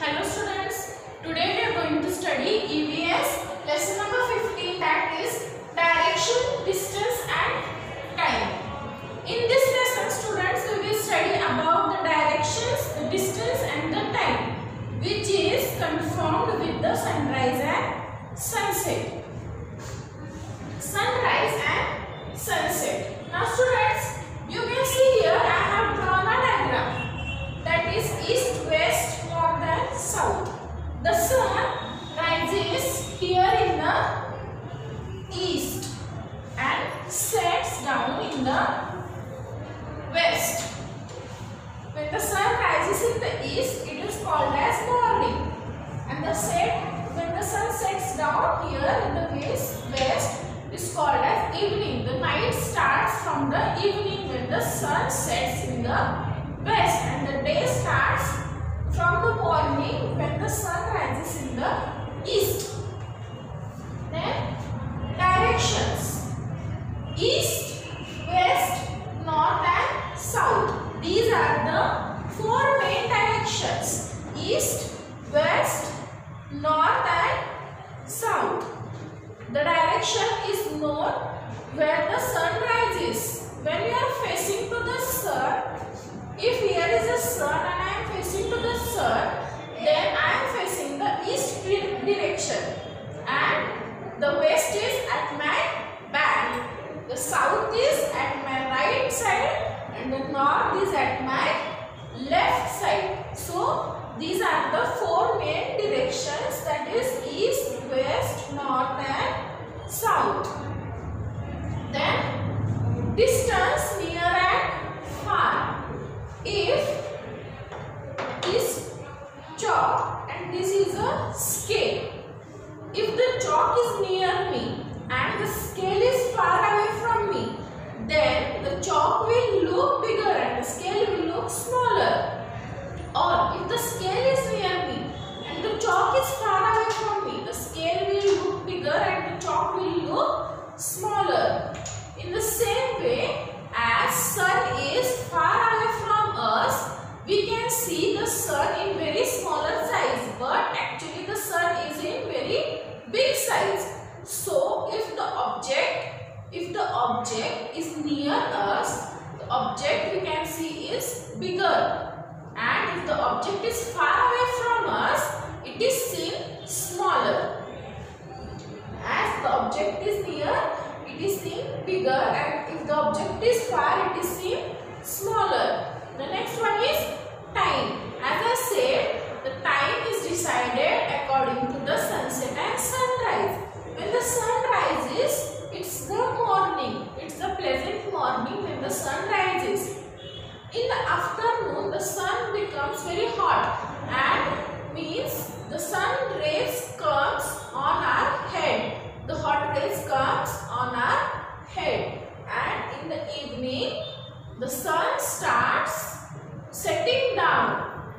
Hello students, today we are going to study EVS lesson number 15 that is direction, distance and time. In this lesson students we will study about the directions, the distance and the time which is confirmed with the sunrise and sunset. Sunrise and sunset. Now students, you can see here I have drawn a diagram that is east, west, north and south. The sun rises here in the east and sets down in the west. When the sun rises in the east, it is called as morning. And the set, when the sun sets down here in the west, west is called as evening. The night starts from the evening when the sun sets in the west and the day starts from the morning when the sun rises in the east. Then directions. East, west, north and south. These are the four main directions. East, west, north and south. The direction is known where the sun rises. When you are facing to the sun, if here is a sun and I am facing to the sun, then I am facing the east direction and the west is at my back. The south is at my right side and the north is at my left side. So, these are the four main directions that is east, west, north and south. Then, distance near and far. If this chalk and this is a scale. If the chalk is near me and the scale is far away from me, then the chalk will look bigger and the scale will look smaller. Or if the scale is near me and the chalk is far away from me, the scale will look bigger and the chalk will look smaller. In the same way, as sun is far away from us, we can see the sun in very smaller size, but actually the sun is in very big size. So, if the object, if the object is near us, the object we can see is bigger. And if the object is far away from us, it is seen smaller. As the object is near, is seen bigger and if the object is far, it is seen smaller. The next one is time. As I said, the time is decided according to the sunset and sunrise. When the sun rises, it's the morning. It's the pleasant morning when the sun rises. In the afternoon, the sun becomes very hot and means the sun rays comes on our head. The hot rays comes on our head. And in the evening, the sun starts setting down.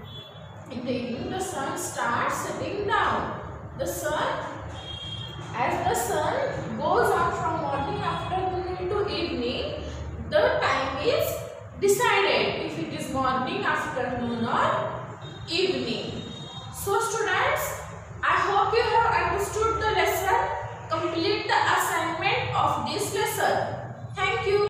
In the evening, the sun starts setting down. The sun, as the sun goes on from morning, afternoon to evening, the time is decided if it is morning, afternoon or evening. So students, I hope you have understood the lesson. Complete the assignment of this lesson. Thank you.